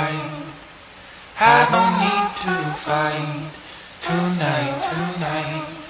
I don't need to fight tonight, tonight.